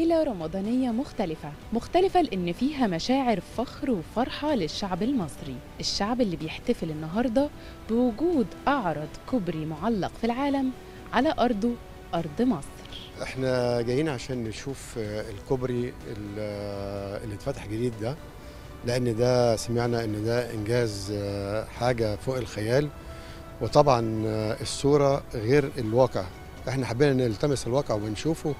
رمضانية مختلفة. مختلفة لأن فيها مشاعر فخر وفرحة للشعب المصري. الشعب اللي بيحتفل النهاردة بوجود أعرض كوبري معلق في العالم على أرضه أرض مصر. إحنا جايين عشان نشوف الكوبري ال- اللي اتفتح جديد ده لأن ده سمعنا إن ده إنجاز آه، حاجة فوق الخيال. وطبعا الصورة غير الواقع. إحنا حبينا نلتمس الواقع ونشوفه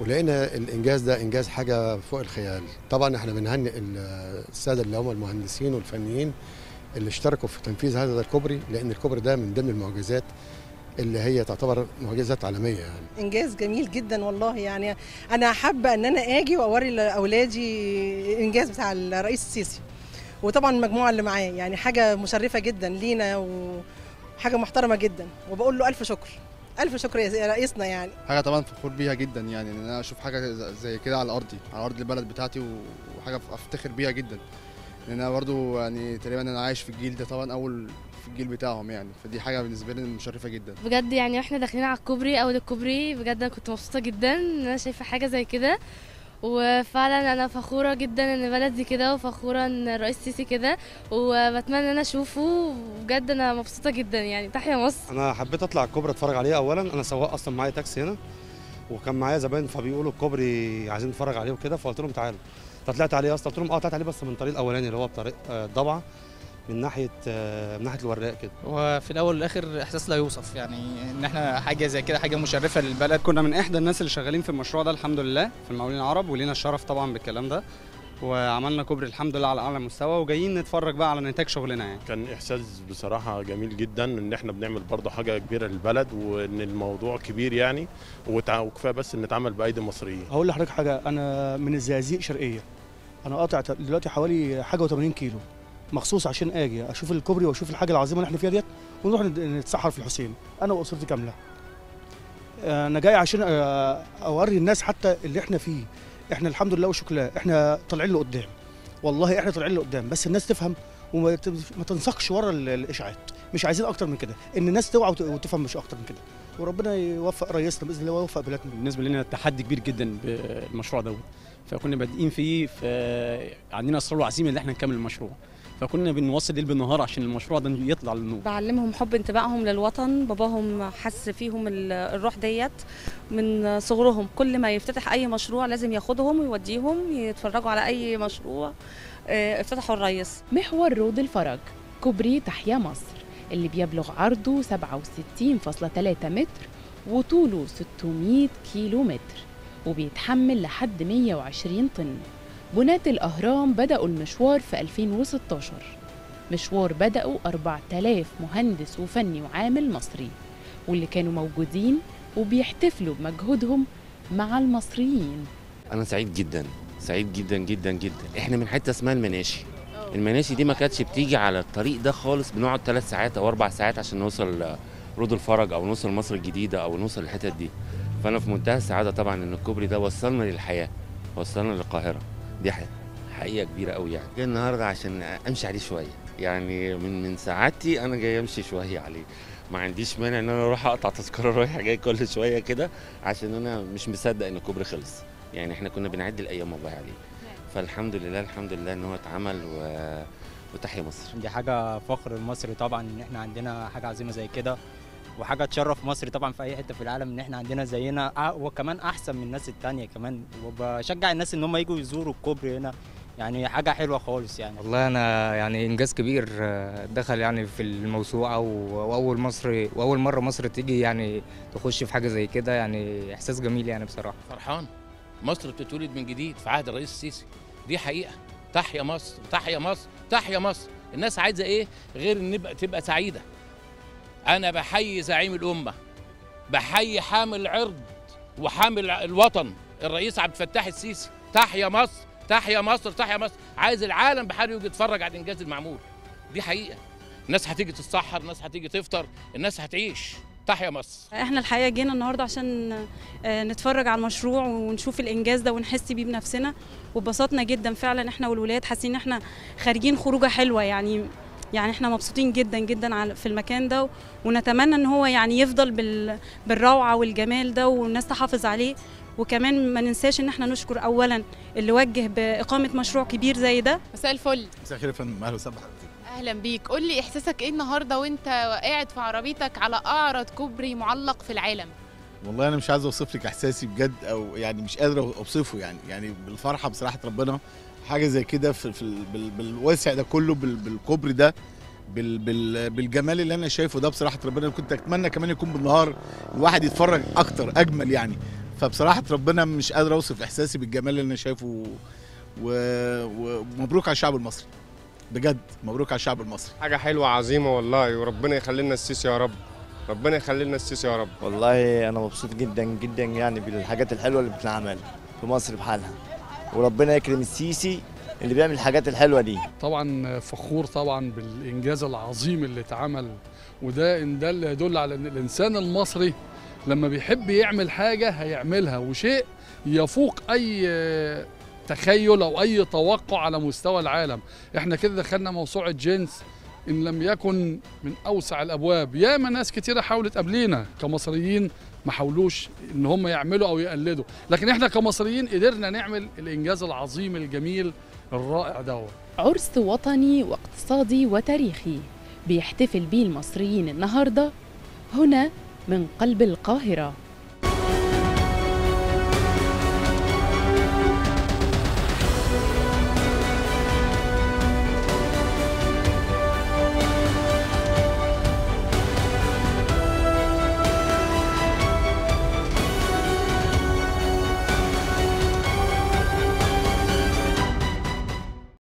ولقينا الإنجاز ده إنجاز حاجة فوق الخيال. طبعا إحنا بنهنئ ال- السادة اللي هم المهندسين والفنيين اللي اشتركوا في تنفيذ هذا الكوبري لأن الكوبري ده من ضمن المعجزات اللي هي تعتبر معجزات عالمية يعني. إنجاز جميل جدا والله. يعني أنا حابه إن أنا آجي وأوري لأولادي الانجاز بتاع الرئيس السيسي. وطبعا المجموعة اللي معاه يعني حاجة مشرفة جدا لينا وحاجة محترمة جدا. وبقول له ألف شكر. ألف شكر يا رئيسنا يعني. حاجة طبعا فخور بيها جدا يعني إن أنا أشوف حاجة زي كده على أرضي على أرض البلد بتاعتي و- وحاجه أفتخر بيها جدا. لأن أنا برضو يعني تقريبا أنا عايش في الجيل ده طبعا أول في الجيل بتاعهم يعني. فدي حاجة بالنسبة لي مشرفة جدا. بجد يعني وإحنا داخلين على الكوبري أول الكوبري. بجد أنا كنت مبسوطة جدا إن أنا شايفة حاجة زي كده. وفعلا أنا فخورة جدا إن بلدي كده وفخورة إن الرئيس السيسي كده وبتمنى إن أنا أشوفه. وبجد أنا مبسوطة جدا يعني تحيا مصر. أنا حبيت أطلع الكوبري أتفرج عليه اولا. أنا سواق أصلا معايا تاكسي هنا وكان معايا زباين فبيقولوا الكوبري عايزين نتفرج عليه وكده فقلت لهم تعالوا. فطلعت عليه أصلا قلت لهم آه طلعت عليه بس من الطريق الأولاني اللي هو بطريق آه، الضبعة. من ناحية آه، من ناحية الوراق كده. وفي الأول والآخر إحساس لا يوصف يعني إن إحنا حاجة زي كده حاجة مشرفة للبلد. كنا من إحدى الناس اللي شغالين في المشروع ده الحمد لله في المقاولين العرب ولينا الشرف طبعا بالكلام ده. وعملنا كوبري الحمد لله على أعلى مستوى وجايين نتفرج بقى على نتاج شغلنا يعني. كان إحساس بصراحة جميل جدا إن إحنا بنعمل برضه حاجة كبيرة للبلد وإن الموضوع كبير يعني وتع- وكفاية بس إن اتعمل بأيدي مصريين. هقول لحضرتك حاجة أنا من الزقازيق شرقية. أنا قاطع دلوقتي حوالي حاجة و80 كيلو. مخصوص عشان آجي أشوف الكوبري وأشوف الحاجة العظيمة اللي إحنا فيها ديت ونروح نت- نتسحر في الحسين. أنا وأسرتي كاملة. أنا جاي عشان آه، أوري الناس حتى اللي إحنا فيه. إحنا الحمد لله والشكر لله إحنا طالعين لقدام. والله إحنا طالعين لقدام بس الناس تفهم وما تنسقش ورا ال- الإشاعات. مش عايزين أكتر من كده. إن الناس توعى وت- وتفهم مش أكتر من كده. وربنا يوفق رئيسنا بإذن الله ويوفق بلادنا. بالنسبة لنا تحدي كبير جدا بالمشروع دوت. فكنا بادئين فيه ف- عندنا اصرار وعزيمه إن إحنا نكمل المشروع. فكنا بنوصل ليل بالنهار عشان المشروع ده يطلع للنور. بعلمهم حب انتمائهم للوطن باباهم حس فيهم ال- الروح ديت من صغرهم. كل ما يفتتح أي مشروع لازم ياخدهم ويوديهم يتفرجوا على أي مشروع آه، افتتحوا الرئيس محور رود الفرج كوبري تحيا مصر اللي بيبلغ عرضه 67.3 متر وطوله 600 كيلو متر وبيتحمل لحد 120 طن. بناة الأهرام بدأوا المشوار في 2016 مشوار بدأوا 4000 مهندس وفني وعامل مصري واللي كانوا موجودين وبيحتفلوا بمجهودهم مع المصريين. أنا سعيد جدا سعيد جدا جدا جدا. إحنا من حتة اسمها المناشي. المناشي دي ما كانتش بتيجي على الطريق ده خالص بنقعد ثلاث ساعات أو أربع ساعات عشان نوصل رود الفرج أو نوصل مصر الجديدة أو نوصل الحتت دي. فأنا في منتهى السعادة طبعا إن الكوبري ده وصلنا للحياة وصلنا للقاهرة. دي حقيقة كبيرة قوي يعني. جاي النهارده عشان أمشي عليه شوية. يعني من من سعادتي أنا جاي أمشي شوية عليه. ما عنديش مانع إن أنا أروح أقطع تذكرة رايح جاي كل شوية كده عشان أنا مش مصدق إن الكوبري خلص. يعني إحنا كنا بنعد الأيام والله عليه. فالحمد لله الحمد لله إن هو اتعمل و... وتحيا مصر. دي حاجة فخر المصري طبعا إن إحنا عندنا حاجة عظيمة زي كده. وحاجة تشرف مصر طبعا في أي حتة في العالم إن إحنا عندنا زينا. أ- وكمان أحسن من الناس التانية كمان. وبشجع الناس إن هم يجوا يزوروا الكوبري هنا. يعني حاجة حلوة خالص يعني. والله أنا يعني إنجاز كبير آه، دخل يعني في الموسوعة وأول مصر وأول مرة مصر تيجي يعني تخش في حاجة زي كده يعني إحساس جميل يعني بصراحة. فرحان. مصر بتتولد من جديد في عهد الرئيس السيسي. دي حقيقة. تحيا مصر تحيا مصر تحيا مصر. الناس عايزة إيه؟ غير إن نبقى تبقى سعيدة. أنا بحيي زعيم الأمة بحيي حامل العرض وحامل الوطن. الرئيس عبد الفتاح السيسي تحيا مصر تحيا مصر تحيا مصر. عايز العالم بحاله يجي يتفرج على الانجاز المعمول. دي حقيقة. الناس هتيجي تتسحر الناس هتيجي تفطر الناس هتعيش. تحيا مصر. إحنا الحقيقة جينا النهارده عشان آه، نتفرج على المشروع ونشوف الإنجاز ده ونحس بيه بنفسنا. وبسطنا جدا فعلا إحنا والولاد. حاسين إحنا خارجين خروجة حلوة يعني. يعني إحنا مبسوطين جدا جدا على في المكان ده ونتمنى إن هو يعني يفضل بال بالروعة والجمال ده والناس تحافظ عليه. وكمان ما ننساش إن إحنا نشكر اولا اللي وجه بإقامة مشروع كبير زي ده. مساء الفل. مساء الخير يا فندم. أهلا وسهلا بحضرتك. أهلا بيك. قول لي إحساسك إيه النهارده وإنت قاعد في عربيتك على أعرض كوبري معلق في العالم؟ والله أنا مش عايز أوصف لك إحساسي بجد أو يعني مش قادر أوصفه يعني يعني بالفرحة بصراحة ربنا حاجة زي كده في, في ال- بال- بالواسع ده كله بال- بالكوبري ده بال بال بالجمال اللي أنا شايفه ده بصراحة ربنا كنت أتمنى كمان يكون بالنهار الواحد يتفرج أكتر أجمل يعني. فبصراحة ربنا مش قادر أوصف إحساسي بالجمال اللي أنا شايفه ومبروك على الشعب المصري. بجد مبروك على الشعب المصري. حاجة حلوة عظيمة والله وربنا يخلي لنا السيسي يا رب. ربنا يخلي لنا السيسي يا رب. والله أنا مبسوط جدا جدا يعني بالحاجات الحلوة اللي بتنعمل في مصر بحالها. وربنا يكرم السيسي اللي بيعمل الحاجات الحلوة دي. طبعا فخور طبعا بالإنجاز العظيم اللي اتعمل. وده إن ده اللي يدل على إن الإنسان المصري لما بيحب يعمل حاجة هيعملها. وشيء يفوق أي تخيل أو أي توقع على مستوى العالم. إحنا كده دخلنا موسوعة جينز. إن لم يكن من أوسع الأبواب. ياما ناس كتيرة حاولت قبلينا كمصريين ما حاولوش إن هم يعملوا أو يقلدوا. لكن إحنا كمصريين قدرنا نعمل الإنجاز العظيم الجميل الرائع دوت عرس وطني واقتصادي وتاريخي بيحتفل بيه المصريين النهارده هنا من قلب القاهرة.